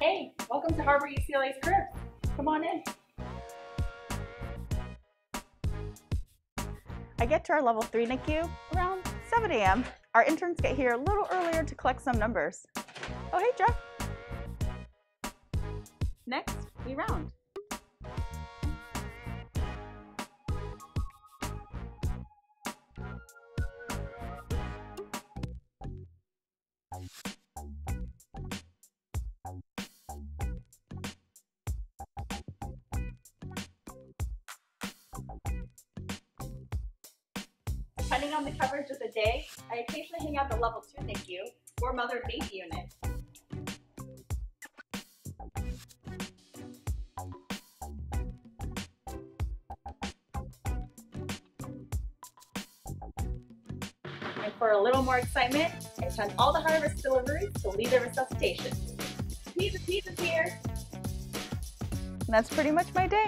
Hey, welcome to Harbor UCLA's crib. Come on in. I get to our level 3 NICU around 7 a.m. Our interns get here a little earlier to collect some numbers. Oh, hey, Jeff. Next, we round. Depending on the coverage of the day, I occasionally hang out the level 2 NICU or mother baby unit. And for a little more excitement, I attend all the high-risk deliveries to lead the resuscitation. Pizza, pizza's here! And that's pretty much my day.